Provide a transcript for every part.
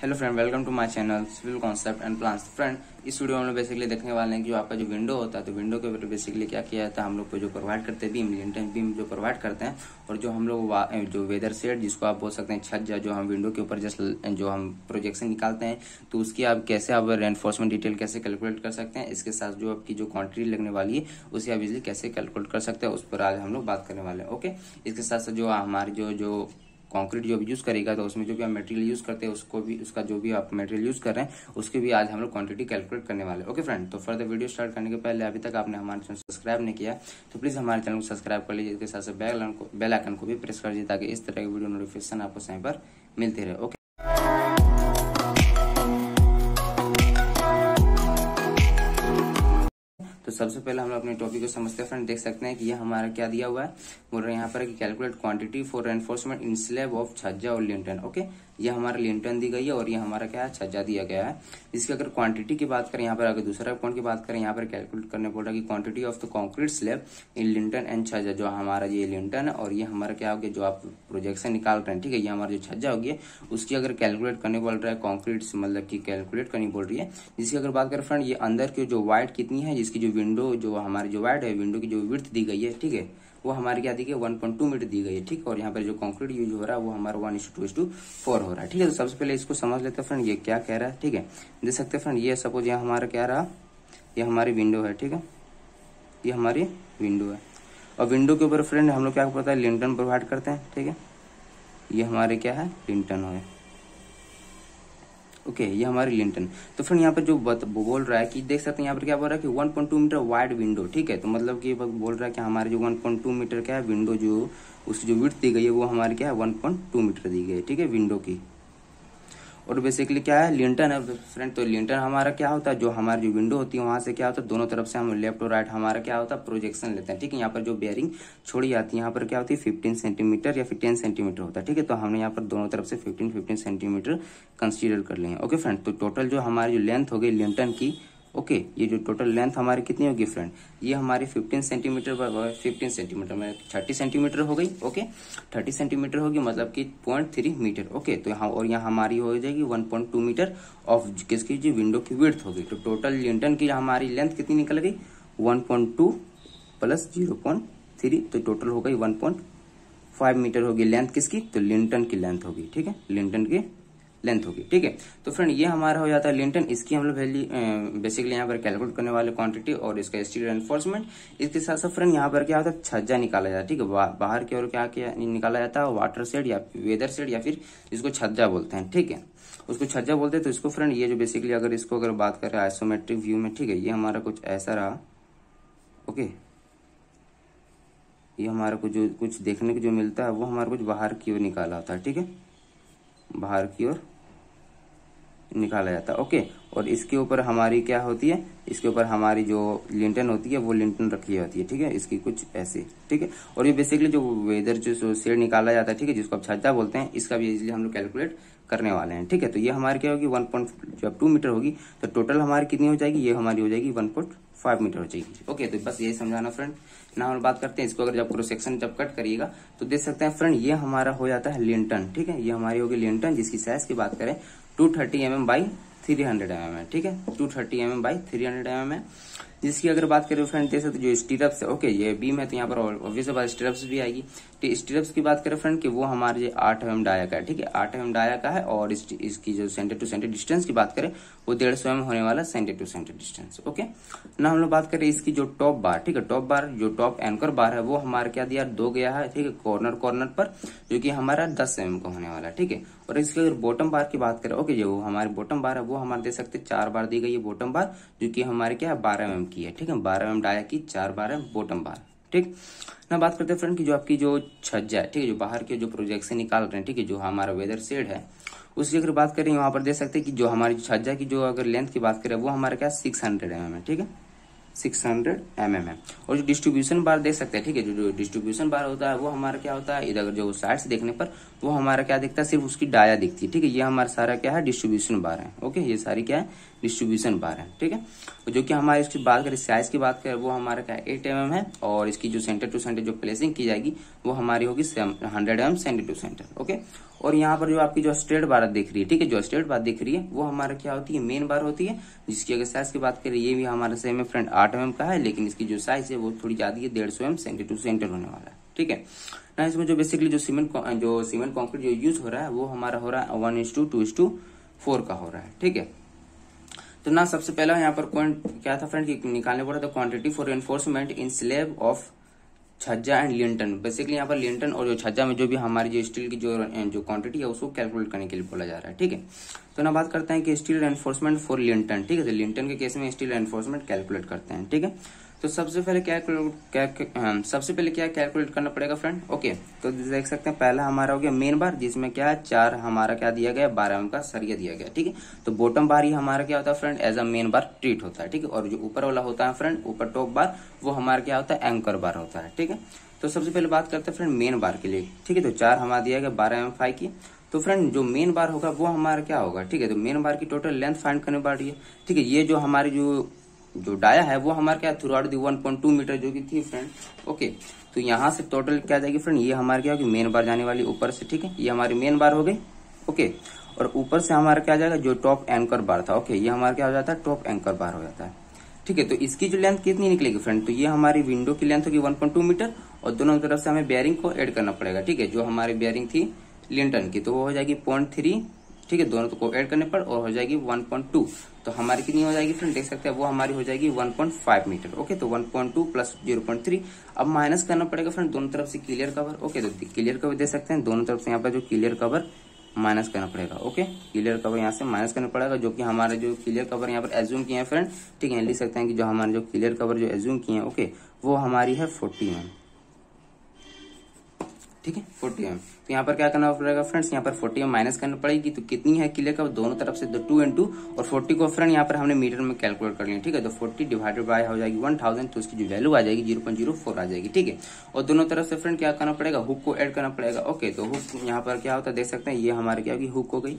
Hello friend welcome to my channel civil concept and plans friend इस video में हम लोग बेसिकली देखने वाले हैं कि जो आपका जो विंडो होता है तो विंडो के ऊपर बेसिकली क्या किया जाता है, हम लोग को जो प्रोवाइड करते हैं बीम लिंटन बीम जो प्रोवाइड करते हैं, और जो हम लोग जो वेदर सेट जिसको आप बोल सकते हैं छज्जा जो हम विंडो के ऊपर जस्ट जो हम प्रोजेक्शन निकालते हैं तो उसकी आप कैसे आप रेनफोर्समेंट डिटेल कैसे कैलकुलेट कर सकते हैं, इसके साथ जो आपकी जो क्वान्टिटी लगने वाली है, उसे आप इजिली कैसे कैलकुलेट कर सकते हैं, उस पर आज हम लोग बात करने वाले हैं ओके इसके साथ साथ जो हमारी जो जो कंक्रीट जो भी यूज़ करेगा तो उसमें जो भी आप मटेरियल यूज़ करते हैं, उसको भी, उसका जो भी आप मटेरियल यूज़ कर रहे हैं, उसके भी आज हम लोग क्वांटिटी कैलकुलेट करने वाले ओके फ्रेंड तो फर्दर वीडियो स्टार्ट करने के पहले अभी तक आपने हमारे चैनल सब्सक्राइब नहीं किया तो प्लीज़ हमारे चैनल को सब्सक्राइब कर लीजिए, इसके साथ साथ बेल आइकन को भी प्रेस कर दीजिए, ताकि इस तरह की वीडियो नोटिफिकेशन आपको समय पर मिलती रहे। ओके तो सबसे पहले हम लोग अपने टॉपिक को समझते हैं। फ्रेंड देख सकते हैं कि ये हमारा क्या दिया हुआ है। बोल रहे हैं यहाँ पर calculate quantity for enforcement in slab of छज्जा और लिंटन ओके ये हमारा लिंटन दी गई है और ये हमारा क्या है, छज्जा दिया गया है। इसकी अगर क्वांटिटी की बात करें, यहाँ पर अगर दूसरा पॉइंट की बात करें, यहाँ पर कैलकुलेट करने बोल रहा है कि quantity of the concrete slab in lintel and छज्जा जो हमारा ये लिंटन है और ये हमारा क्या हो गया, जो आप प्रोजेक्शन निकाल रहे हैं, ठीक है, ये हमारा जो छज्जा होगी उसकी अगर कैलकुलेट करने बोल रहा है कॉन्क्रीट मतलब की कैलकुलेट करनी बोल रही है, जिसकी अगर बात करें फ्रेंड ये अंदर की जो वाइट कितनी है, जिसकी जो विंडो जो हमारी जो वाइट है विंडो की जो विर्थ दी गई है, ठीक है वो हमारे क्या दी गई वन पॉइंट टू मीटर दी गई है, ठीक? और यहाँ पर जो कॉन्क्रीट यूज़ हो रहा है, वो हमारा वन टू टू फोर हो रहा है, ठीक है? तो सबसे पहले इसको समझ लेते हैं फ्रेंड ये क्या कह रहा है, ठीक है? देख सकते हैं फ्रेंड ये सपोज़ यहाँ हमारा क्या रहा? ये हमारी विंडो है, ठीक है? ये हमारी विंडो है। और विंडो के ऊपर फ्रेंड हम लोग क्या पता है लिंटन प्रोवाइड करते हैं, ठीक है? ये हमारे क्या है? लिंटन है। ओके okay, ये हमारी लिंटन तो फ्रेंड यहाँ पर जो बत, बोल रहा है कि देख सकते हैं यहाँ पर क्या बोल रहा है कि 1.2 मीटर वाइड विंडो ठीक है? तो मतलब कि बोल रहा है कि हमारे जो 1.2 मीटर का है विंडो जो उसकी जो विथ दी गई है वो हमारे क्या है? 1.2 मीटर दी गई है ठीक है? विंडो की। और बेसिकली क्या है लिंटन है फ्रेंड तो लिंटन हमारा क्या होता है, जो हमारी जो विंडो होती है, वहाँ से क्या होता है, दोनों तरफ़ से हम लेफ़्ट और राइट हमारा क्या होता है प्रोजेक्शन लेते हैं, ठीक है? यहाँ पर जो बेयरिंग छोड़ी जाती है, यहाँ पर क्या होती है फिफ्टीन सेंटीमीटर या फिर टेन सेंटीमीटर होता है, ठीक है? तो हमने यहाँ पर दोनों तरफ़ से फिफ्टीन फिफ्टीन सेंटीमीटर कंसिडर कर लेंगे ओके फ्रेंड तो टोटल जो हमारी जो लेंथ हो गई लिंटन की ओके, ये जो टोटल लेंथ हमारी कितनी होगी फ्रेंड ये हमारी 15 सेंटीमीटर 15 सेंटीमीटर में 30 सेंटीमीटर हो गई, ओके? 30 सेंटीमीटर होगी मतलब कि पॉइंट थ्री मीटर ओके? तो यहाँ, और यहाँ हमारी हो जाएगी 1.2 मीटर ऑफ़ किसकी जो विंडो की विर्थ होगी। तो टोटल लिंटन की हमारी लेंथ कितनी निकल गई? 1.2 प्लस ज़ीरो तो टोटल हो गई वन मीटर होगी लेंथ किसकी? तो लिंटन की लेंथ होगी, ठीक है? लिंटन की लेंथ होगी, ठीक है? तो फ्रेंड, ये हमारा हो जाता है लिंटन। इसकी हम लोग वैल्यू बेसिकली यहाँ पर कैलकुलेट करने वाले क्वांटिटी और इसका स्टील एनफोर्समेंट इसके साथ साथ फ्रेंड यहाँ पर क्या होता है? छज्जा निकाला जाता है, ठीक है? बाहर की ओर क्या क्या निकाला जाता है वाटर सेड या वेदर सेड या फिर इसको छज्जा बोलते हैं, ठीक है? उसको छज्जा बोलते हैं तो इसको फ्रेंड ये जो बेसिकली अगर इसको अगर बात करें आइसोमेट्रिक व्यू में, ठीक है? ये हमारा कुछ ऐसा रहा ओके ये हमारा कुछ जो, कुछ देखने को जो मिलता है, वो हमारा कुछ बाहर की ओर निकाला होता है, ठीक है? बाहर की ओर निकाला जाता है। ओके, और इसके ऊपर हमारी क्या होती है? इसके ऊपर हमारी जो लिंटन होती है, वो लिंटन रखी होती है, ठीक है? इसकी कुछ ऐसे, ठीक है? और ये बेसिकली जो वेदर जो शेड निकाला जाता है, ठीक है, जिसको आप छज्जा बोलते हैं, इसका भी इजिली हम लोग कैलकुलेट करने वाले हैं, ठीक है? तो ये हमारी क्या होगी? वन पॉइंट जब टू मीटर होगी तो टोटल हमारी कितनी हो जाएगी? ये हमारी हो जाएगी वन पॉइंट फाइव मीटर हो जाएगी ओके तो बस यही समझाना फ्रेंड ना हम बात करते हैं इसको, अगर जब क्रॉस सेक्शन जब कट करिएगा तो देख सकते हैं फ्रेंड ये हमारा हो जाता है लिंटन ठीक है? ये हमारी होगी लिंटन जिसकी साइज़ की बात करें two thirty M M by three hundred M M है, ठीक है? Two thirty M M by three hundred M M है। जिसकी अगर बात करें फ्रेंड देख सकते जो स्टीरप्स है ओके ये बीम है तो यहाँ पर ऑब्वियस बात स्टीरप्स भी आएगी। तो स्टीरप्स की बात करें फ्रेंड कि वो हमारे आठ एम डाया का है ठीक है? आठ एम डाया का है और इस, इसकी जो सेंटर टू सेंटर डिस्टेंस की बात करें वो डेढ़ सौ एम होने वाला centre to centre distance okay ना हम लोग बात करें इसकी जो टॉप बार ठीक है? टॉप बार जो टॉप एंकर बार है वो हमारे क्या दिया दो गया है ठीक है? कॉर्नर कॉर्नर पर जो कि हमारा दस एम का होने वाला है ठीक है? और इसके अगर बॉटम बार की बात करें ओके जो हमारे बॉटम बार है वो हमारे दे सकते चार बार दी गई है बॉटम बार जो कि हमारे क्या है बारह एम की है, ठीक है? बारह एम डाया की, चार बार है बॉटम बार ठीक? ना बात करते हैं फ्रेंड की जो आपकी जो छज्जा है, ठीक है? जो बाहर के जो प्रोजेक्शन निकाल रहे हैं, ठीक है? जो हमारा वेदर शेड है, उसकी अगर बात करें, वहाँ पर देख सकते हैं कि जो हमारी छज्जा की जो अगर लेंथ की बात करें, वो हमारा क्या सिक्स हंड्रेड एम है, ठीक है? सिक्स हंड्रेड एम एम है। और जो डिस्ट्रीब्यूशन बार देख सकते हैं, ठीक है? जो डिस्ट्रीब्यूशन बार होता है, वो हमारा क्या होता है? इधर जो साइड से देखने पर वो हमारा क्या दिखता है? सिर्फ़ उसकी डाया दिखती है, ठीक है? ये हमारा सारा क्या है? डिस्ट्रीब्यूशन बार है ओके ये सारी क्या है? डिस्ट्रीब्यूशन बार है, ठीक है? जो कि हमारे इसकी बात करें साइज़ की बात करें, वो हमारा क्या है? एट एम एम है और इसकी जो सेंटर टू सेंटर जो प्लेसिंग की जाएगी, वो हमारी होगी hundred M centre to centre okay और यहाँ पर जो आपकी जो स्ट्रेट बार दिख रही है, ठीक है? जो स्ट्रेट बार दिख रही है, वो हमारा क्या होती है? मेन बार होती है, जिसकी अगर साइज़ की बात करें, ये भी हमारा सेम है फ्रेंड आठ एम का है, लेकिन इसकी जो साइज़ है, वो थोड़ी ज़्यादा है डेढ़ सौ एम सेंटर टू सेंटर होने वाला है, ठीक है? ना, इसमें जो बेसिकली जो सीमेंट जो सीमेंट कॉन्क्रीट जो यूज़ हो रहा है, वो हमारा हो रहा है one is to two is to four का हो रहा है, ठीक है? तो ना, सबसे पहला यहाँ पर क्या था फ्रेंड निकालने पड़ा था quantity for enforcement in slab of छज्जा एंड लिंटन बेसिकली यहाँ पर लिंटन और जो छज्जा में जो भी हमारी जो स्टील की जो जो क्वांटिटी है, उसको कैलकुलेट करने के लिए बोला जा रहा है, ठीक है? तो ना, बात करते हैं कि स्टील एनफोर्समेंट फॉर लिंटन ठीक है? तो लियंटन के केस में स्टील एनफोर्समेंट कैलकुलेट करते हैं, ठीक है? तो सबसे पहले हाँ, सबसे पहले क्या कैलकुलेट करना पड़ेगा फ्रेंड ओके तो देख सकते हैं पहला हमारा हो गया मेन बार जिसमें क्या है? चार हमारा क्या दिया गया बारह एम का सरिया दिया गया ठीक है? तो बॉटम बार ही हमारा क्या होता है friend as a main bar treat होता है ठीक है? और जो ऊपर वाला होता है फ्रेंड ऊपर टॉप बार वो हमारा क्या होता है? एंकर बार होता है ठीक है? तो सबसे पहले बात करते हैं फ्रेंड मेन बार के लिए ठीक है? तो चार हमारा दिया गया बारह एम फाइव की। तो फ्रेंड जो मेन बार होगा वो हमारा क्या होगा ठीक है? तो मेन बार की टोटल लेंथ फाइंड करने पड़ रही है ठीक है? ये जो हमारी जो जो डाया है, वो हमारे क्या throughout the one point two metre जो की थी फ्रेंड ओके तो यहाँ से टोटल क्या जाएगी फ्रेंड ये हमारे क्या होगी मेन बार जाने वाली ऊपर से, ठीक है? ये हमारी मेन बार हो गई। ओके और ऊपर से हमारा क्या जाएगा, जो टॉप एंकर बार था। ओके ये हमारा क्या हो जाता है टॉप एंकर बार हो जाता है। ठीक है तो इसकी जो लेंथ कितनी निकलेगी फ्रेंड तो ये हमारी विंडो की लेंथ होगी 1.2 मीटर, और दोनों तरफ़ से हमें बेयरिंग को ऐड करना पड़ेगा, ठीक है? जो हमारी बेयरिंग थी लिंटन की तो वो हो जाएगी पॉइंट थ्री ठीक है? दोनों को ऐड करने पर और हो जाएगी 1.2 तो हमारी कितनी हो जाएगी फ्रेंड, देख सकते हैं, वो हमारी हो जाएगी 1.5 मीटर, ओके? तो 1.2 प्लस 0.3 अब माइनस करना पड़ेगा फ्रेंड, दोनों तरफ़ से क्लियर कवर, ओके? तो क्लियर कवर दे सकते हैं, दोनों तरफ़ से यहाँ पर जो क्लियर कवर माइनस करना पड़ेगा, ओके? क्लियर कवर यहाँ से माइनस करना पड़ेगा, जो कि हमारे जो क्लियर कवर यहाँ पर एज्यूम किए हैं फ्रेंड, ठीक है? लिख सकते हैं कि जो हमारे जो क्लियर कवर जो एज्यूम किए हैं, ओके? वो हमारी है फोर्टी ठीक है? फोर्टी एम तो यहाँ पर क्या करना पड़ेगा फ्रेंड्स यहाँ पर फोर्टी एम माइनस करना पड़ेगी। तो कितनी है क्लियर का दोनों तरफ़ से टू एंड टू और फोर्टी को फ्रेंड यहाँ पर हमने मीटर में कैलकुलेट कर लिया, ठीक है? तो फोर्टी डिवाइडेड बाय हो जाएगी वन थाउज़ेंड तो उसकी जो वैल्यू आ जाएगी ज़ीरो पॉइंट ज़ीरो फोर आ जाएगी, ठीक है? और दोनों तरफ़ से फ्रेंड क्या करना पड़ेगा? हुक को एड करना पड़ेगा। ओके तो हुक यहाँ पर क्या होता है? देख सकते हैं, ये हमारे क्या होगी? हुक हो गई।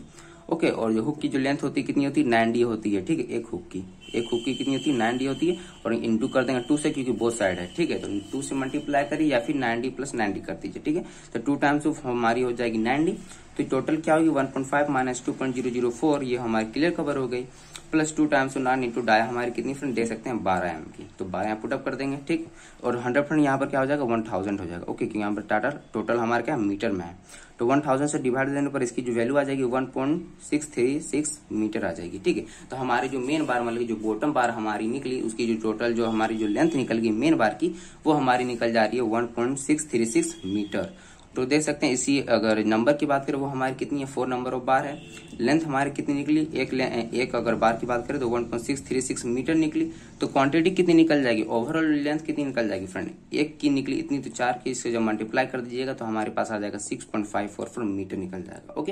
ओके और जो हुक की जो लेंथ होती है, कितनी होती है? नाइन डी होती है, ठीक है? एक हुक की। एक हुक की कितनी होती है? नाइन डी होती है और इंटू कर देंगे टू से क्योंकि बोथ साइड है, ठीक है? तो टू से मल्टीप्लाई करिए या फिर nine D plus nine D कर दीजिए, ठीक है? तो टू टाइम्स हमारी हो जाएगी नाइन डी तो टोटल क्या होगी? One point five minus two point zero zero four ये हमारी क्लियर कवर हो गई। Plus two times nine into dia हमारी कितनी फ्रेंड दे सकते हैं? बारह एम की। तो बारह पुटअप कर देंगे, ठीक? और हंड्रेड फ्रेंड यहाँ पर क्या हो जाएगा? वन थाउज़ेंड हो जाएगा। ओके क्योंकि यहाँ पर टाटा टोटल हमारे क्या मीटर में है। तो वन थाउज़ेंड से डिवाइड देने पर इसकी जो वैल्यू आ जाएगी one point six three six metre आ जाएगी, ठीक है? तो हमारी जो मेन बार मतलब जो बॉटम बार हमारी निकली, उसकी जो टोटल जो हमारी जो लेंथ निकल गई मेन बार की, वो हमारी निकल जा रही है one point six three six metre तो देख सकते हैं, इसी अगर नंबर की बात करें, वो हमारी कितनी है? फोर नंबर ऑफ़ बार है। लेंथ हमारी कितनी निकली? एक एक अगर बार की बात करें तो one point six three six metre निकली। तो क्वांटिटी कितनी निकल जाएगी? ओवरऑल लेंथ कितनी निकल जाएगी फ्रेंड एक की निकली इतनी तो चार की इससे जब मल्टीप्लाई कर दीजिएगा तो हमारे पास आ जाएगा six point five four four metre निकल जाएगा ओके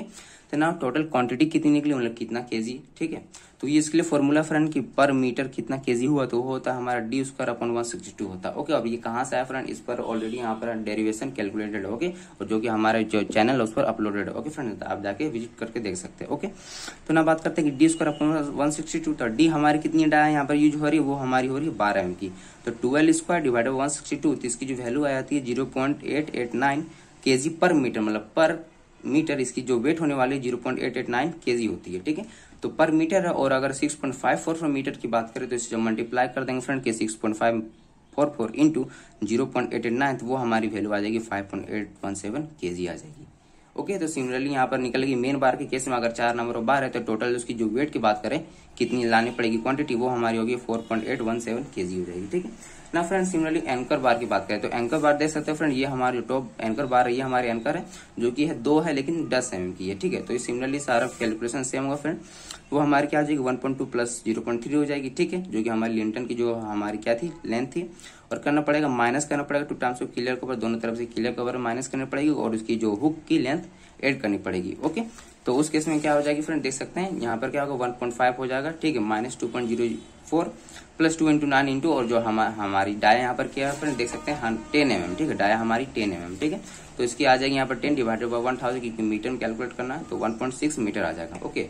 तो ना टोटल क्वांटिटी कितनी निकली? मतलब कितना केजी ठीक है? तो ये इसके लिए फॉर्मूला फ्रेंड की पर मीटर कितना केजी हुआ तो होता हमारा D square upon one sixty two होता ओके अब ये कहाँ से आया फ्रेंड इस पर ऑलरेडी यहाँ पर डेरिवेशन कैलकुलेटेड ओके और जो कि हमारे जो चैनल है उस पर अपलोडेड ओके फ्रेंड आप जाके विज़िट करके देख सकते हैं ओके तो ना बात करते हैं कि D square upon one sixty two D हमारी कितनी डाया यहाँ पर यूज़ हो रही है, वो हमारी हो रही है बारह एम की। तो twelve square divide one sixty two इसकी जो वैल्यू आ जाती है zero point eight eight nine K G पर मीटर मतलब पर मीटर इसकी जो वेट होने वाली है zero point eight eight nine K G होती है, ठीक है? तो पर मीटर है और अगर six point five four metre की बात करें तो इसे जब मल्टीप्लाई कर देंगे फ्रेंड के six point five four four into zero point eight eight nine तो वो हमारी वैल्यू आ जाएगी five point eight one seven K G आ जाएगी। ओके तो सिमिलरली यहाँ पर निकलेगी मेन बार के केस में अगर चार नंबर बार है तो टोटल उसकी जो वेट की बात करें, कितनी लानी पड़ेगी क्वांटिटी वो हमारी होगी four point eight one seven K G हो जाएगी, ठीक है? ना फ्रेंड सिमिलरली एंकर बार की बात करें तो एंकर बार देख सकते हैं फ्रेंड ये हमारी टॉप एंकर बार ये हमारे एंकर है, जो कि है दो है, लेकिन दस एम की है, ठीक है? तो सिमिलरली सारा कैलकुलेशन सेम होगा फ्रेंड वो हमारी क्या जाएगी? One point two plus zero point three हो जाएगी, ठीक है? जो कि हमारी लिंटन की जो हमारी क्या थी? लेंथ थी। और करना पड़ेगा माइनस करना पड़ेगा two times of clear cover दोनों तरफ़ से क्लियर कवर माइनस करनी पड़ेगी, और उसकी जो हुक की लेंथ एड करनी पड़ेगी ओके तो उस केस में क्या हो जाएगी फ्रेंड देख सकते हैं, यहाँ पर क्या होगा? वन पॉइंट फाइव हो जाएगा, ठीक है? Minus two point zero four plus two into nine into और जो हम, हमारी डाया यहाँ पर क्या है फ्रेंड? देख सकते हैं टेन एम ठीक है? डाया हमारी टेन एम ठीक है? तो इसकी आ जाएगी यहाँ पर ten divided by one thousand क्योंकि मीटर में कैलकुलेट करना है तो वन पॉइंट सिक्स मीटर आ जाएगा ओके?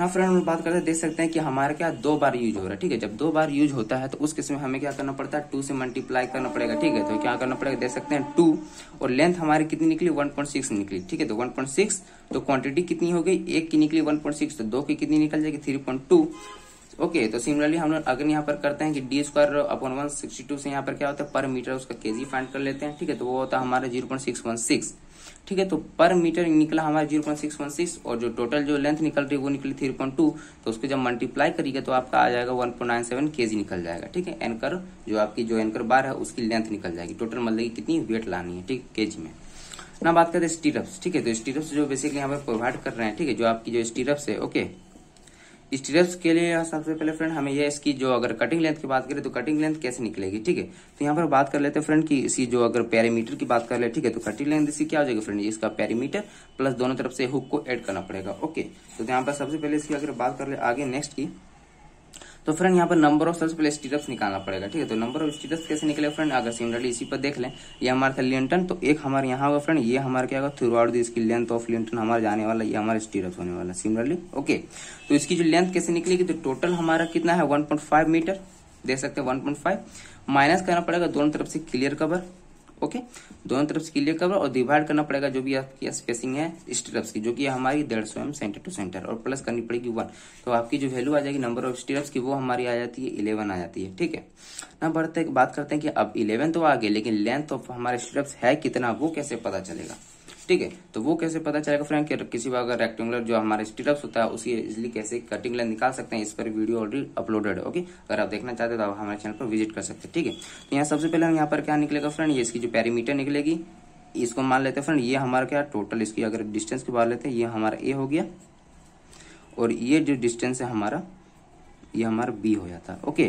ना फ्रेंड हम बात करते हैं देख सकते हैं कि हमारा क्या दो बार यूज़ हो रहा है ठीक है? जब दो बार यूज़ होता है तो उस केस में हमें क्या करना पड़ता है? टू से मल्टीप्लाई करना पड़ेगा ठीक है? तो क्या करना पड़ेगा? देख सकते हैं टू और लेंथ हमारी कितनी निकली? वन निकली ठीक है? तो वन तो क्वांटिटी कितनी हो गई? एक की निकली वन तो दो की कितनी निकल जाएगी? थ्री ओके तो सिमिलरली हम लोग अगर यहाँ पर करते हैं कि D square upon one sixty two से यहाँ पर क्या होता है? पर मीटर उसका केजी फाइंड कर लेते हैं, ठीक है? तो वो होता है हमारा zero point six one six ठीक है? तो पर मीटर निकला हमारा zero point six one six और जो टोटल जो लेंथ निकल रही है वो निकली थ्री पॉइंट टू तो उसको जब मल्टीप्लाई करिएगा तो आपका आ जाएगा one point nine seven K G निकल जाएगा, ठीक है? एनकर जो आपकी जो एनकर बार है उसकी लेंथ निकल जाएगी। टोटल मतलब कितनी वेट लानी है, ठीक? के जी में। ना बात करते हैं स्टीरप्स ठीक है? तो स्टीरप्स जो बेसिकली यहाँ पर प्रोवाइड कर रहे हैं, ठीक है? जो आपकी जो स्टीरप्स है ओके स्टीरप्स के लिए यहाँ सबसे पहले फ्रेंड हमें यह इसकी जो अगर कटिंग लेंथ की बात करें तो कटिंग लेंथ कैसे निकलेगी, ठीक है? तो यहाँ पर बात कर लेते हैं फ्रेंड की इसी जो अगर पैरामीटर की बात कर ले, ठीक है? तो कटिंग लेंथ इसी क्या हो जाएगी फ्रेंड इसका पैरामीटर प्लस दोनों तरफ़ से हुक को एड करना पड़ेगा ओके तो यहाँ पर सबसे पहले इसकी अगर बात कर ले आगे नेक्स्ट की तो फ्रेंड, यहाँ पर नंबर ऑफ़ सबसे पहले स्टीरप्स निकालना पड़ेगा, ठीक है? तो नंबर ऑफ़ स्टीरप्स कैसे निकले फ्रेंड? अगर सिमिलरली इसी पर देख लें, ये हमारा था लिंटन तो एक हमारे यहाँ होगा फ्रेंड, ये हमारा क्या होगा? थ्रू आउट इसकी लेंथ ऑफ़ लिंटन हमारा जाने वाला, ये हमारा स्टीरप्स होने वाला सिमिलरली ओके तो इसकी जो लेंथ कैसे निकलेगी तो टोटल हमारा कितना है? वन मीटर देख सकते हैं वन माइनस करना पड़ेगा, दोनों तरफ़ से क्लियर कवर ओके? दोनों तरफ़ से क्लियर कवर और डिवाइड करना पड़ेगा जो भी आपकी स्पेसिंग है इस स्टीरप्स की, जो कि हमारी डेढ़ सौ एम सेंटर टू सेंटर और प्लस करनी पड़ेगी वन तो आपकी जो वैल्यू आ जाएगी नंबर ऑफ़ स्टीरप्स की, वो हमारी आ जाती है इलेवन आ जाती है, ठीक है? ना बढ़ते, बात करते हैं कि अब इलेवन तो आ गए लेकिन लेंथ ऑफ़ हमारे स्टीरप्स है कितना, वो कैसे पता चलेगा? ठीक है? तो वो कैसे पता चलेगा फ्रेंड कि किसी बार अगर रेक्टेंगुलर जो हमारे स्टीरप्स होता है, उसी इजिली कैसे कटिंग लाइन निकाल सकते हैं, इस पर वीडियो ऑलरेडी अपलोडेड है ओके अगर आप देखना चाहते हैं तो आप हमारे चैनल पर विज़िट कर सकते हैं, ठीक है? तो यहाँ सबसे पहले हम यहाँ पर क्या निकलेगा फ्रेंड? ये इसकी जो पैरीमीटर निकलेगी, इसको मान लेते हैं फ्रेंड, ये हमारा क्या टोटल इसकी अगर डिस्टेंस की बात लेते हैं, ये हमारा ए हो गया, और ये जो डिस्टेंस है हमारा, ये हमारा बी हो जाता है ओके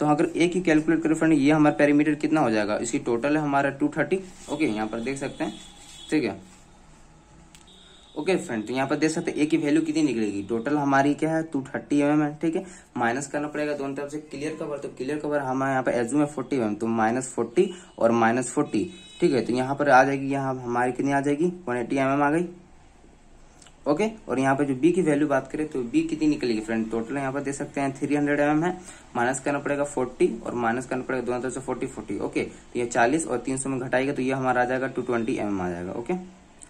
तो अगर एक ही कैलकुलेट करें फ्रेंड, ये हमारा पैरीमीटर कितना हो जाएगा? इसकी टोटल है हमारा टू थर्टी ओके यहाँ पर देख सकते हैं ठीक है? ओके फ्रेंड तो यहाँ पर देख सकते हैं ए की वैल्यू कितनी निकलेगी? टोटल हमारी क्या है? टू थर्टी एम है, ठीक है? माइनस करना पड़ेगा दोनों तरफ़ से क्लियर कवर तो क्लियर कवर हमारे यहाँ पर एजू में फोर्टी एम तो माइनस फोर्टी और माइनस फोर्टी ठीक है? तो यहाँ पर आ जाएगी, यहाँ हमारी कितनी आ जाएगी? वन एटी एम आ गई। ओके और यहाँ पे जो बी की वैल्यू बात करें तो बी कितनी निकलेगी फ्रेंड टोटल यहाँ पर दे सकते हैं थ्री हंड्रेड एम है। माइनस करना पड़ेगा फोर्टी और माइनस करना पड़ेगा दोनों तरफ़ से फोर्टी फोर्टी ओके तो ये चालीस और तीन सौ में घटाएगा तो ये हमारा आ जाएगा टू ट्वेंटी एम आ जाएगा ओके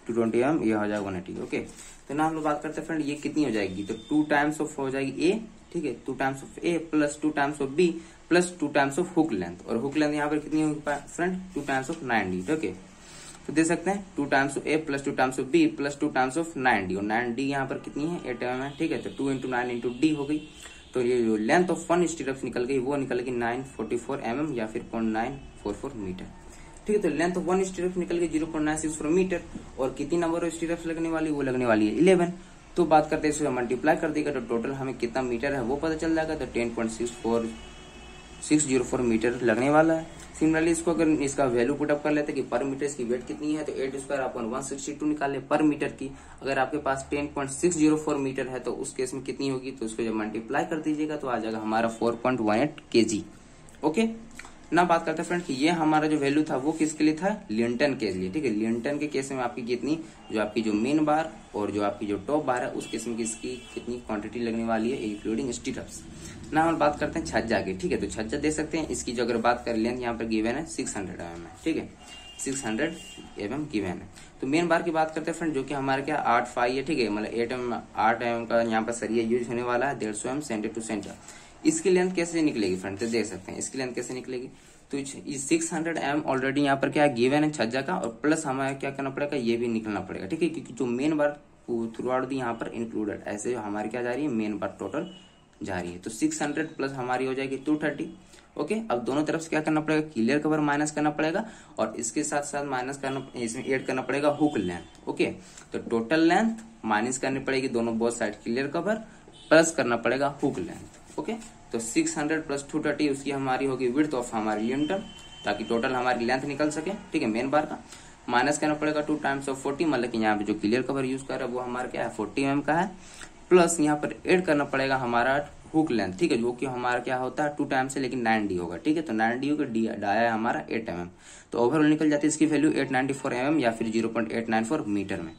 टू ट्वेंटी एम ये हो जाएगा वन एटी ओके तो ना हम लोग बात करते हैं फ्रेंड ये कितनी हो जाएगी? तो टू टाइम्स ऑफ़ हो जाएगी ए ठीक है? Two times of A plus two times of B plus two times of hook length और हुक लेंथ यहाँ पर कितनी होगी friend two times of ninety okay तो दे सकते हैं two times of A plus two times of B plus two times of nine D और नाइन डी यहाँ पर कितनी है? एट एम है, ठीक है? तो two into nine into D हो गई। तो ये जो लेंथ ऑफ़ वन स्टीरप्स निकल गई, वो निकल गई nine forty four M M या फिर point nine four four metre ठीक है तो लेंथ ऑफ़ वन स्टीरप निकल गई zero point nine six four metre और कितनी नंबर ऑफ़ स्टीरप्स लगने वाली? वो लगने वाली है इलेवन तो बात करते हैं मल्टीप्लाई कर देगा तो टोटल हमें कितना मीटर है वो पता चल जाएगा। तो ten point six four six zero four metre लगने वाला है। सिमिलरली इसको अगर इसका वैल्यू पुटअप कर लेते कि पर मीटर इसकी वेट कितनी है तो eight square upon one sixty two निकाले पर मीटर की। अगर आपके पास ten point six zero four metre है तो उस केस में कितनी होगी तो उसको जब मल्टीप्लाई कर दीजिएगा तो आ जाएगा हमारा फोर पॉइंट वन एट के जी ओके ना बात करते हैं फ्रेंड कि ये हमारा जो वैल्यू था, वो किसके लिए था? लिंटन के लिए, ठीक है? लिंटन के केस में आपकी कितनी? जो आपकी जो मेन बार और जो आपकी जो टॉप बार है, उस केस में किसकी कितनी क्वांटिटी लगने वाली है इंक्लूडिंग स्टीटअप्स ना हम बात करते हैं छज्जा की, ठीक है? तो छज्जा दे सकते हैं, इसकी जो अगर बात कर लें, यहाँ पर गिवन है सिक्स हंड्रेड एम है ठीक है? Six hundred M M given है। तो मेन बार की बात करते हैं फ्रेंड जो कि हमारे क्या आठ फाइव है, ठीक है? मतलब एट एम आठ एम का यहाँ पर सरिया यूज़ होने वाला है, डेढ़ सौ एम सेंटर टू सेंटर इसकी लेंथ कैसे निकलेगी फ्रेंड? तो देख सकते हैं, इसकी लेंथ कैसे निकलेगी? तो सिक्स हंड्रेड एम ऑलरेडी यहाँ पर क्या गिवन है छज्जा का, और प्लस हमें क्या करना पड़ेगा? ये भी निकलना पड़ेगा, ठीक है? क्योंकि जो मेन बार थ्रू आउट दी यहाँ पर इंक्लूडेड ऐसे जो हमारी क्या जा रही है? मेन बार टोटल जा रही है। तो 600 प्लस हमारी हो जाएगी 230 ओके अब दोनों तरफ़ से क्या करना पड़ेगा? क्लियर कवर माइनस करना पड़ेगा, और इसके साथ साथ माइनस करना, इसमें ऐड करना पड़ेगा हुक लेंथ ओके तो टोटल लेंथ माइनस करनी पड़ेगी दोनों both side clear cover plus करना पड़ेगा हुक लेंथ ओके? तो 600 हंड्रेड प्लस टू थर्टी उसकी हमारी होगी विर्थ ऑफ़ हमारी लिमटन ताकि टोटल हमारी लेंथ निकल सके। ठीक है मेन बार का। माइनस करना पड़ेगा टू टाइम्स ऑफ़ फोर्टी मतलब कि यहाँ पे जो क्लियर कवर यूज़ कर रहा है, वो हमारा क्या है? फोर्टी एम का है। प्लस यहाँ पर एड करना पड़ेगा हमारा हुक लेंथ ठीक है, जो कि हमारा क्या होता है? टू टाइम से लेकिन नाइन डी होगा। ठीक है तो नाइन डी होगा डी डाया है हमारा एट एम तो ओवरऑल निकल जाती है इसकी value eight ninety four M या फिर zero point eight nine four metre में।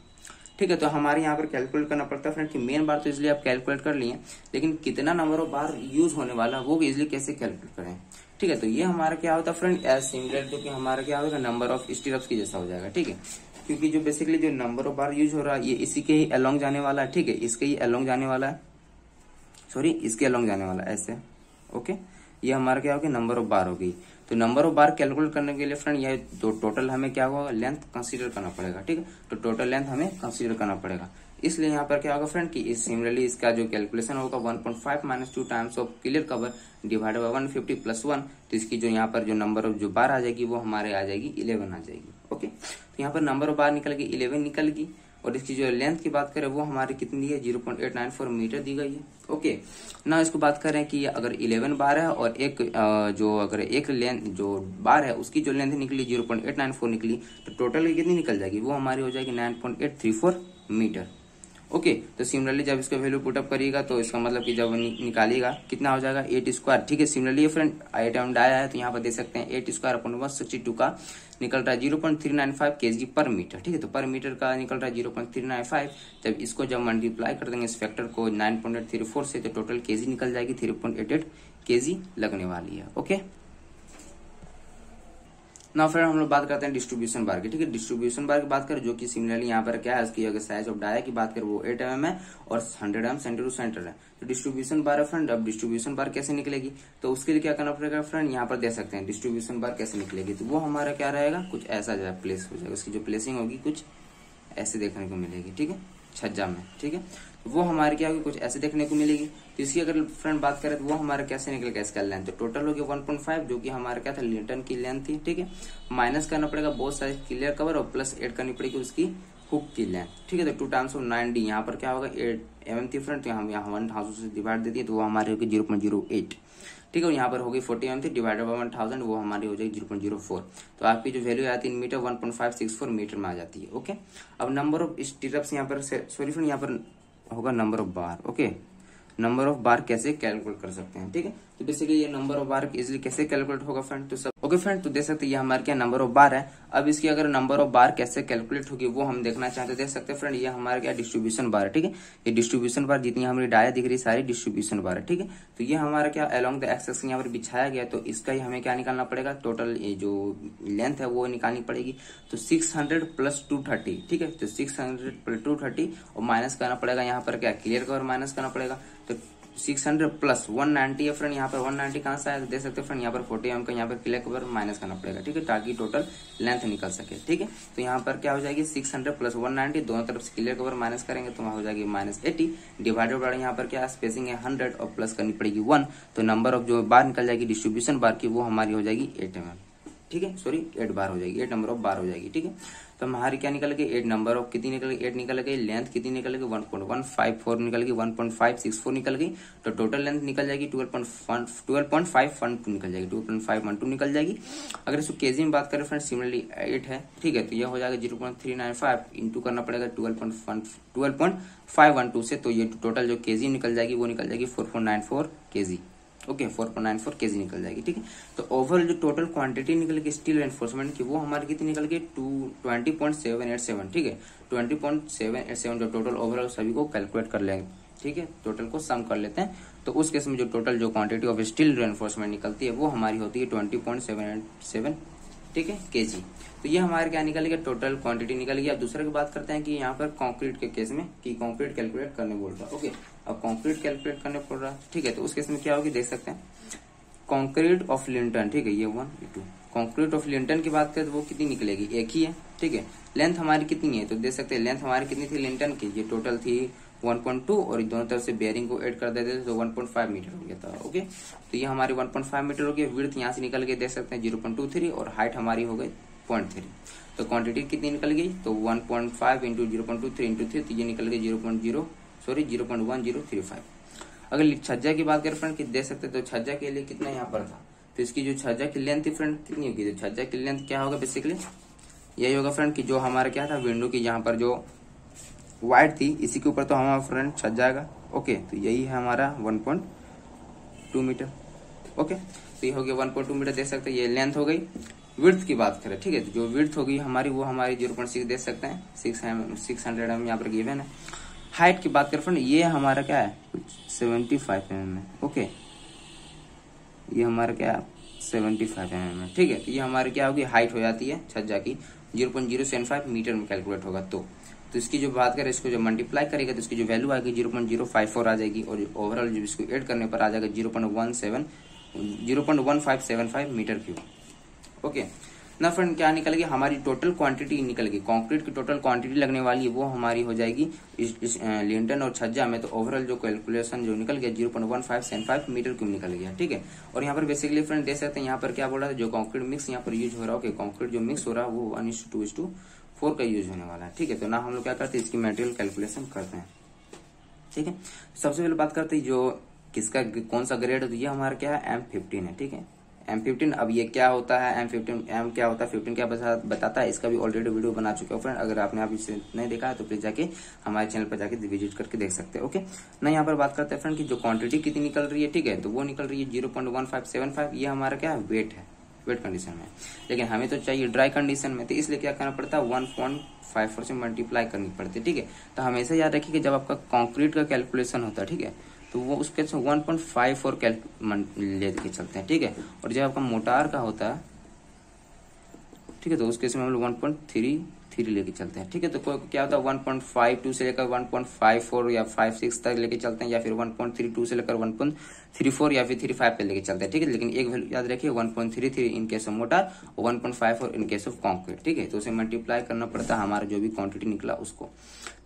ठीक है तो हमारे यहाँ पर कैलकुलेट करना पड़ता है फ्रेंड कि मेन बार तो इसलिए आप कैलकुलेट कर लिए लेकिन कितना नंबर ऑफ़ बार यूज़ होने वाला वो भी इजिली कैसे कैलकुलेट करें? ठीक है तो ये हमारा क्या होता है फ्रेंड एज सिमिलर जो कि हमारा क्या होगा नंबर ऑफ़ स्टीरप्स की जैसा हो जाएगा, ठीक है? क्योंकि जो बेसिकली जो नंबर ऑफ़ बार यूज़ हो रहा है, ये इसी के ही अलोंग जाने वाला है, ठीक है? इसके ही अलोंग जाने वाला है। सॉरी इसके अलोंग जाने वाला है, ऐसे ओके ये हमारा क्या होगा नंबर ऑफ़ बार होगी। तो नंबर ऑफ़ बार कैलकुलेट करने के लिए फ्रेंड ये तो टोटल हमें क्या होगा? लेंथ कंसीडर करना पड़ेगा, ठीक है? तो टोटल लेंथ हमें कंसीडर करना पड़ेगा। इसलिए यहाँ पर क्या होगा फ्रेंड कि इस सिमिलरली इसका जो कैलकुलेशन होगा 1.5 point five minus two times of clear cover divide by one fifty plus one तो इसकी जो यहाँ पर जो नंबर ऑफ़ जो बार आ जाएगी, वो हमारे आ जाएगी इलेवन आ जाएगी ओके तो यहाँ पर नंबर ऑफ़ बार निकल गई इलेवन निकल गई। और इसकी जो लेंथ की बात करें वो हमारी कितनी है? Zero point eight nine four metre दी गई है। ओके ना इसको बात करें कि अगर इलेवन बार है और एक जो अगर एक लेंथ जो बार है उसकी जो लेंथ निकली zero point eight nine four निकली तो टोटल कितनी निकल जाएगी? वो हमारी हो जाएगी nine point eight three four metre. Okay तो सिमिलरली जब इसका वैल्यू पुटअप करिएगा तो इसका मतलब कि जब नि, निकालिएगा कितना हो जाएगा? एट स्क्वायर ठीक है सिमिलरली फ्रेंड आइटम डाया है तो यहाँ पर दे सकते हैं eight square upon one sixty two का निकल रहा है zero point three nine five K G पर मीटर, ठीक है? तो पर मीटर का निकल रहा है zero point three nine five जब इसको जब मल्टीप्लाई कर देंगे इस फैक्टर को nine point eight three four से तो टोटल के जी निकल जाएगी थ्री पॉइंट एट एट के जी लगने वाली है ओके ना फ्रेंड हम लोग बात करते हैं डिस्ट्रीब्यूशन बार की, ठीक है? डिस्ट्रीब्यूशन बार की बात करें, जो कि सिमिलरली यहाँ पर क्या है, इसकी अगर साइज़ ऑफ़ डाया की बात करें, वो एट एम है और hundred M centre to centre है। तो डिस्ट्रीब्यूशन बार है फ्रेंड अब डिस्ट्रीब्यूशन बार कैसे निकलेगी? तो उसके लिए क्या करना पड़ेगा फ्रेंड यहाँ पर दे सकते हैं डिस्ट्रीब्यूशन बार कैसे निकलेगी। तो वो हमारा क्या रहेगा? कुछ ऐसा जाए प्लेस हो जाएगा। उसकी जो प्लेसिंग होगी, कुछ ऐसे देखने को मिलेगी, ठीक है? छज्जा में, ठीक है? वो हमारे क्या होगी? कुछ ऐसे देखने को मिलेगी। तो इसकी अगर फ्रेंड बात करें तो वो हमारा कैसे निकलेगा इसका लेंथ तो टोटल होगी 1.5 जो कि हमारा क्या था? लिटन की लेंथ थी, ठीक है? माइनस करना पड़ेगा, बहुत सारे क्लियर कवर और प्लस एड करनी पड़ेगी उसकी हुक की लेंथ ठीक है? तो two times of nine D यहाँ पर क्या होगा? एट एम एम थी फ्रेंड तो हम यहाँ वन थाउज़ेंड से डिवाइड दे दिए तो वो हमारे होगी ज़ीरो पॉइंट ज़ीरो एट ठीक है यहाँ पर होगी फोर्टी एम थी डिवाइडेड बाई वन थाउज़ेंड वो हमारी हो जाएगी ज़ीरो पॉइंट ज़ीरो फोर। तो आपकी जो वैल्यू आती है metre one point five six four metre में आ जाती है ओके अब नंबर ऑफ़ स्टीरप्स यहाँ पर सॉरी फ्रेंड यहाँ पर होगा number of bar okay number of bar कैसे कैलकुलेट कर सकते हैं, ठीक है? तो बेसिकली ये नंबर ऑफ़ बार इजिली कैसे कैलकुलेट होगा फ्रेंड तो सब ओके फ्रेंड तो देख सकते ये हमारे क्या नंबर ऑफ़ बार है। अब इसकी अगर नंबर ऑफ़ बार कैसे कैलकुलेट होगी, वो हम देखना चाहते हैं। देख सकते हैं फ्रेंड ये हमारा क्या डिस्ट्रीब्यूशन बार है, ठीक है? ये डिस्ट्रीब्यूशन बार जितनी हमारी डाया दिख रही सारी डिस्ट्रीब्यूशन बार है, ठीक है? तो ये हमारा क्या अलॉन्ग द एक्सेस यहाँ पर बिछाया गया तो इसका ही हमें क्या निकालना पड़ेगा? टोटल ये जो लेंथ है, वो निकालनी पड़ेगी। तो सिक्स हंड्रेड प्लस टू ठीक है? तो सिक्स हंड्रेड प्लस और माइनस करना पड़ेगा यहाँ पर क्या? क्लियर कवर माइनस करना पड़ेगा। तो six hundred plus one ninety है फ्रेंड, यहाँ पर वन नाइनटी कहाँ से तो देख सकते हैं फ्रेंड, यहाँ पर फोर्टी एम का, यहाँ पर क्लियर कवर माइनस करना पड़ेगा, ठीक है? ताकि टोटल लेंथ निकल सके, ठीक है? तो यहाँ पर क्या हो जाएगी? Six hundred plus one ninety, दोनों तरफ़ से क्लियर कवर माइनस करेंगे तो वहाँ हो जाएगी माइनस एटी। डिवाइडेड यहाँ पर क्या स्पेसिंग है हंड्रेड और प्लस करनी पड़ेगी वन। तो नंबर ऑफ़ जो बार निकल जाएगी डिस्ट्रीब्यूशन बार की, वो हमारी हो जाएगी एट एम। ठीक है? सॉरी एट बार हो जाएगी एट नंबर ऑफ़ बार हो जाएगी, ठीक है? तो हमारी क्या निकल गई एट नंबर ऑफ़ कितनी निकल गई एट निकल गई लेंथ कितनी निकल गई one point one five four निकल गई one point five six four निकल गई तो टोटल लेंथ निकल जाएगी twelve point twelve point five one two निकल जाएगी twelve point five one two निकल जाएगी। अगर इसको केजी में बात करें फ्रेंड सिमिलरली एट है, ठीक है? तो यह हो जाएगा zero point three nine five into करना पड़ेगा twelve point one twelve point five one two से तो ये टोटल जो केजी निकल जाएगी, वो निकल जाएगी four point nine four KG okay four point nine four K G निकल जाएगी, ठीक है? तो ओवरऑल जो टोटल क्वांटिटी निकल गई स्टील एनफोर्समेंट की, वो हमारी कितनी निकल गई? Two twenty point seven eight seven ठीक है? Twenty point seven eight seven जो टोटल ओवरऑल सभी को कैलकुलेट कर लेंगे, ठीक है? टोटल को सम कर लेते हैं। तो उस केस में जो टोटल जो क्वांटिटी ऑफ़ स्टील एनफोर्समेंट निकलती है, वो हमारी होती है twenty point seven eight seven ठीक है? के जी तो ये हमारे क्या निकल गया? टोटल क्वांटिटी निकल अब दूसरे की बात करते हैं कि यहाँ पर कंक्रीट के केस में कि कंक्रीट कैलकुलेट करने बोल रहा ओके अब कंक्रीट कैलकुलेट करने पड़ रहा है। ठीक है तो उस केस में क्या होगी, देख सकते हैं। कॉन्क्रीट ऑफ़ लिंटन ठीक है, ये वन ये टू कॉन्क्रीट ऑफ़ लिंटन की बात करें तो वो कितनी निकलेगी? एक ही है, ठीक है। लेंथ हमारी कितनी है? तो देख सकते हैं लेंथ हमारी कितनी थी लिंटन की? ये टोटल थी 1.2 और दोनों तरफ़ से बेयरिंग को ऐड कर देते तो 1.5 मीटर हो गया था ओके तो ये हमारी 1.5 मीटर हो गया विड्थ यहाँ से निकल गई, देख सकते हैं 0.23 और हाइट हमारी हो गई पॉइंट थ्री तो क्वांटिटी कितनी निकल गई? तो 1.5 point five into zero point two three into three तो ये निकल गई zero point zero sorry zero point one zero three five अगर छज्जा की बात करें फ्रेंड दे सकते तो छज्जा के लिए कितना यहाँ पर था? तो इसकी जो छज्जा की लेंथ थी फ्रेंड कितनी होगी? तो छज्जा की लेंथ क्या होगा बेसिकली यही होगा फ्रेंड कि जो हमारा क्या था? विंडो की यहाँ पर जो वाइट थी, इसी के ऊपर तो हमारा फ्रेंड छत जाएगा ओके तो यही है हमारा one point two metre okay तो ये हो गया वन पॉइंट टू मीटर देख सकते ये लेंथ हो गई। विर्थ की बात करें, ठीक है? तो जो विर्थ होगी हमारी, वो हमारी ज़ीरो पॉइंट सिक्स दे सकते हैं। सिक्स सिक्स हंड्रेड एम यहाँ पर गिवन है। हाइट की बात करें फ्रेंड ये हमारा क्या है? कुछ सेवेंटी फाइव एम है ओके ये हमारा क्या सेवेंटी फाइव एम है, ठीक है? तो ये हमारी क्या होगी? हाइट हो जाती है छज्जा की zero point zero seven five metre में कैलकुलेट होगा तो। तो इसकी जो बात करें, इसको जो मल्टीप्लाई करेगा तो इसकी जो वैल्यू आएगी zero point zero five four आ जाएगी और ओवरऑल जो इसको एड करने पर आ जाएगा zero point one seven zero point one five seven five meter cube okay ना फ्रेंड क्या निकलेगी हमारी टोटल क्वांटिटी निकलेगी कंक्रीट की टोटल क्वांटिटी लगने वाली है वो हमारी हो जाएगी इस, इस लिंटन और छज्जा में। तो ओवरऑल जो कैलकुलेशन जो निकल गया zero point one five seven five meter cube निकल गया ठीक है? और यहाँ पर बेसिकली फ्रेंड देख सकते हैं यहाँ पर क्या बोल रहा है जो कॉन्क्रीट मिक्स यहाँ पर यूज़ हो रहा है कॉन्क्रीट जो मिक्स हो रहा है वो वन टू फोर का यूज़ होने वाला है ठीक है? तो ना हम लोग क्या करते हैं इसकी मेटेरियल कैलकुलेशन करते हैं ठीक है? सबसे पहले बात करते हैं जो किसका कौन सा ग्रेड है? तो ये हमारा क्या है? एम फिफ्टीन है ठीक है? एम फिफ्टीन अब ये क्या होता है? एम फिफ्टीन एम क्या होता है? फिफ्टीन क्या बताता है? इसका भी ऑलरेडी वीडियो बना चुके हो फ्रेंड अगर आपने अभी इसे नहीं देखा है तो प्लीज़ जाके हमारे चैनल पर जाके विज़िट करके देख सकते हैं ओके ना यहाँ पर बात करते हैं फ्रेंड की जो क्वांटिटी कितनी निकल रही है, ठीक है? तो वो निकल रही है zero point one five seven five ये हमारा क्या है वेट है? वेट कंडीशन में लेकिन हमें तो चाहिए ड्राई कंडीशन में तो इसलिए क्या करना पड़ता है? वन पॉइंट फाइव फोर से मल्टीप्लाई करनी पड़ती है, ठीक है? तो हमेशा याद रखिए कि जब आपका कॉन्क्रीट का कैलकुलेशन होता है, ठीक है? तो वो उसके वन पॉइंट फाइव फोर ले के चलते हैं, ठीक है? और जब आपका मोटार का होता है, ठीक है तो उसके समय हम लोग वन पॉइंट थ्री थ्री लेके चलते हैं, ठीक है? तो क्या होता है? वन पॉइंट फाइव टू से लेकर वन पॉइंट फाइव फोर या फाइव सिक्स तक लेके चलते हैं, या फिर वन पॉइंट थ्री टू से लेकर वन पॉइंट थ्री फोर या फिर थ्री फाइव पे लेके चलते हैं, ठीक है? लेकिन एक वैल्यू याद रखिए one point three three in case of mortar और one point five four in case of concrete ठीक है? तो उसे मल्टीप्लाई करना पड़ता है हमारा जो भी क्वांटिटी निकला उसको।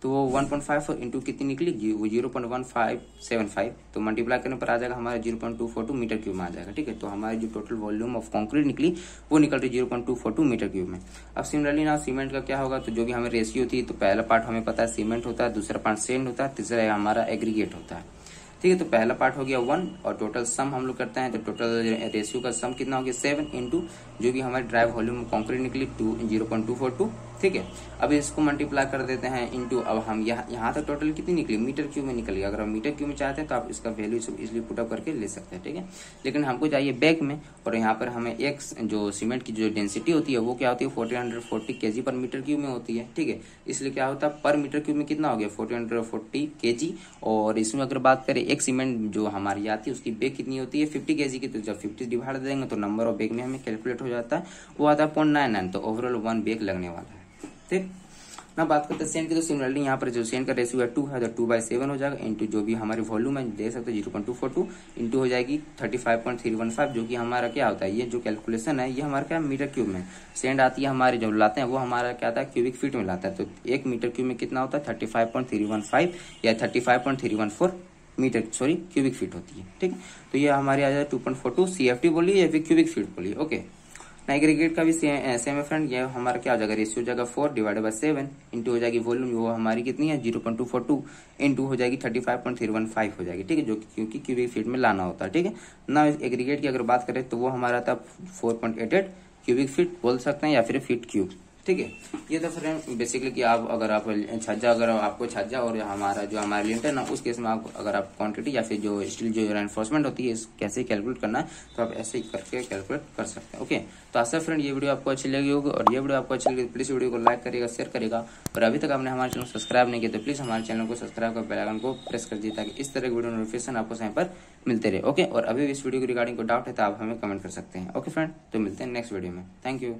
तो वो one point five four into कितनी निकली? वो zero point one five seven five तो मल्टीप्लाई करने पर आ जाएगा हमारा zero point two four two meter cube में आ जाएगा, ठीक है? तो हमारी जो टोटल वॉल्यूम ऑफ़ कॉन्क्रीट निकली, वो निकल रही zero point two four two meter cube में। अब सिमिलरली ना सीमेंट का क्या होगा? तो जो भी हमें रेशियो थी तो पहला पार्ट हमें पता है सीमेंट होता है, दूसरा पार्ट सेंड होता है, तीसरा हमारा एग्रीगेट होता है। ठीक है तो पहला पार्ट हो गया वन, और टोटल सम हम लोग करते हैं तो टोटल रेशियो का सम कितना हो गया सेवन इंटू जो भी हमारे ड्राइव वॉल्यूम कॉन्क्रीट निकली to zero point two four two ठीक है? अब इसको मल्टीप्लाई कर देते हैं इंटू अब हम यहाँ यहाँ तक टोटल कितनी निकली? मीटर क्यू में निकली। अगर हम मीटर क्यू में चाहते हैं तो आप इसका वैल्यू इसलिए पुटअप करके ले सकते हैं, ठीक है? लेकिन हमको चाहिए बैग में, और यहाँ पर हमें एक जो सीमेंट की जो डेंसिटी होती है, वो क्या होती है? फोर्टी हंड्रेड फोर्टी के पर मीटर क्यू में होती है, ठीक है? इसलिए क्या होता है? पर मीटर क्यू में कितना हो गया? फोर्टी हंड्रेड फोर्टी के और इसमें अगर बात करें, एक सीमेंट जो हमारी आती है, उसकी बेग कितनी होती है? फिफ्टी के की। तो जब फिफ्टी डिवाइड देंगे तो नंबर ऑफ़ बेग में हमें कैलकुलेट हो जाता है। वो आता है पॉइंट नाइन नाइन तो ओवरऑल वन बेग लगने वाला है। ठीक ना बात करते हैं सेंट की तो सिमिलरली यहाँ पर जो सेंट का रेशियो है टू है तो टू बाई सेवन हो जाएगा। इंटू जो भी हमारी वॉल्यूम है देख सकते zero point two four two into हो जाएगी thirty five point three one five जो कि हमारा क्या होता है, ये जो कैलकुलेशन है, ये हमारा क्या मीटर क्यूब में। सेंड आती है, हमारे जो लाते हैं, वो हमारा क्या आता है क्यूबिक फीट में लाता है। तो एक मीटर क्यूब में कितना होता है थर्टी या thirty meter sorry cubic feet होती है, ठीक तो ये हमारी आ जाए two point four two C F T बोलिए या फिर क्यूबिक फीट बोलिए ओके एग्रीगेट का भी सेम है फ्रेंड ये हमारा क्या हो जाएगा? रेशियो हो जाएगा four divided by seven into हो जाएगी वॉल्यूम वो हमारी कितनी है? Zero point two four two into हो जाएगी thirty five point three one five हो जाएगी, ठीक है? जो क्योंकि क्यूबिक फीट में लाना होता है, ठीक है? ना एग्रीगेट की अगर बात करें तो वो हमारा था four point eight eight cubic feet बोल सकते हैं या फिर फीट क्यूब ठीक है? ये तो फ्रेंड बेसिकली कि आप, अगर आप छज्जा, अगर आपको छज्जा और हमारा जो, हमारा लिंटर ना, उस केस में आप, अगर आप क्वांटिटी या फिर जो स्टील जो एनफोर्समेंट होती है कैसे कैलकुलेट करना है तो आप ऐसे ही करके कैलकुलेट कर सकते हैं ओके तो आशा फ्रेंड ये वीडियो आपको अच्छी लगी होगी और ये वीडियो आपको अच्छी लगी प्लीज़ वीडियो को लाइक करेगा शेयर करेगा और अभी तक आपने हमारे चैनल सब्सक्राइब नहीं किया तो प्लीज़ हमारे चैनल को सब्सक्राइब कर बेलाइकन को प्रेस कर दिए ताकि इस तरह की वीडियो नोटिफिकेशन आपको समय पर मिलते रहे ओके और अभी इस वीडियो की रिगार्डिंग को डाउट है तो आप हमें कमेंट कर सकते हैं ओके फ्रेंड तो मिलते हैं नेक्स्ट वीडियो में थैंक यू